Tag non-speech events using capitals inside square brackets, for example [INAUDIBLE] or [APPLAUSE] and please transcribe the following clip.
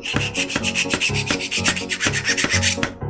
you [LAUGHS]